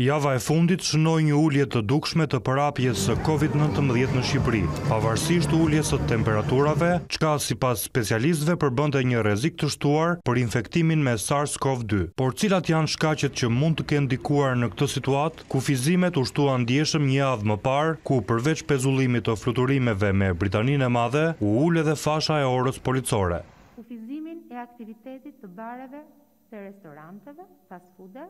Java e fundit shënoi një ulje të dukshme të përhapjes së Covid nëntëmbëdhjetë në Shqipëri, pavarësisht uljes së temperaturave, çka sipas specialistëve përbënte një rrezik të shtuar për infektimin me SARS-CoV dy. Por cilat janë shkaqet që mund të kenë ndikuar në këtë situatë? Kufizimet u shtuan ndjeshëm një javë më parë, ku përveç pezullimit të fluturimeve me Britaninë e Madhe, u ul edhe fasha e orës policore. kufizimin e aktivitetit të bareve të restoranteve, fast food-e,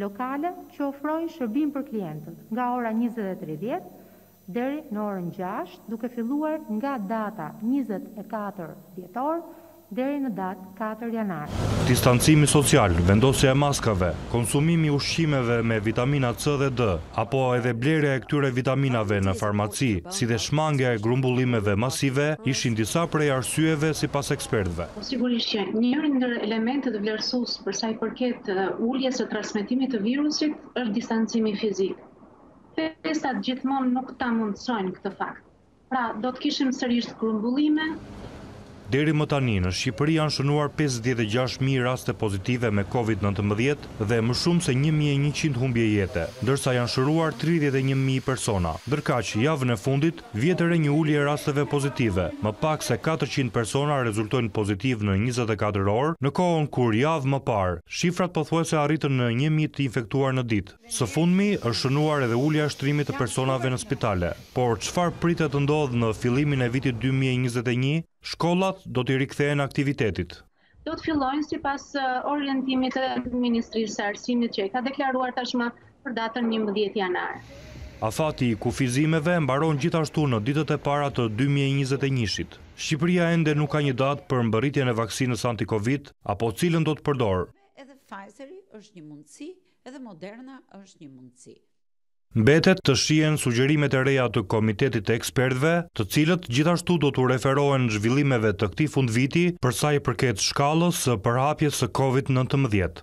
lokale që ofrojnë shërbim për klientët nga ora njëzet e tridhjetë deri në orën gjashtë duke filluar nga data njëzet e katër dhjetor deri në datë katër janar. Distancimi social, vendosja e maskave, konsumimi i ushqimeve me vitamina C dhe D, apo edhe blerja e këtyre vitaminave në farmaci, si dhe shmangia e grumbullimeve masive ishin disa prej arsyeve sipas ekspertëve. Sigurisht që njëri ndër elementët vlerësues për sa i përket uljes së transmetimit të virusit është distancimi fizik. Festat gjithmonë nuk ta mundësojnë këtë fakt. Pra, do të kishim sërisht grumbullime. Deri më tani, në Shqipëri janë shënuar pesëdhjetë e gjashtë mijë raste pozitive me Covid nëntëmbëdhjetë dhe më shumë se një mijë e njëqind humbje jete, ndërsa janë shëruar tridhjetë e një mijë persona. Ndërkaq, javën e fundit, Vihet re një ulje e rasteve pozitive, më pak se katërqind persona rezultojnë pozitivë në njëzet e katër orë, në kohën kur javë më parë, shifrat pothuajse arritën në një mijë të infektuar në ditë. Së fundmi, është shënuar edhe ulja e shtrimit të personave në spitale. Por çfarë pritet të ndodhë në fillimin e vitit dy mijë e njëzet e një? Shkollat do t'i rikthehen aktivitetit. do të fillojnë sipas orientimit të Ministrisë së Arsimit që i ka deklaruar tashmë për datën njëmbëdhjetë janar. Afati i kufizimeve mbaron gjithashtu në ditët e para të dy mijë e njëzet e njëshit. Shqipëria ende nuk ka një datë për mbërritjen e vaksinës anti-Covid, apo cilën do të përdorë. Mbetet të shihen sugjerimet e reja të Komitetit të Ekspertëve, të cilët gjithashtu do t'u referohen zhvillimeve të këtij fundviti për sa i përket shkallës së përhapjes së Covid nëntëmbëdhjetë.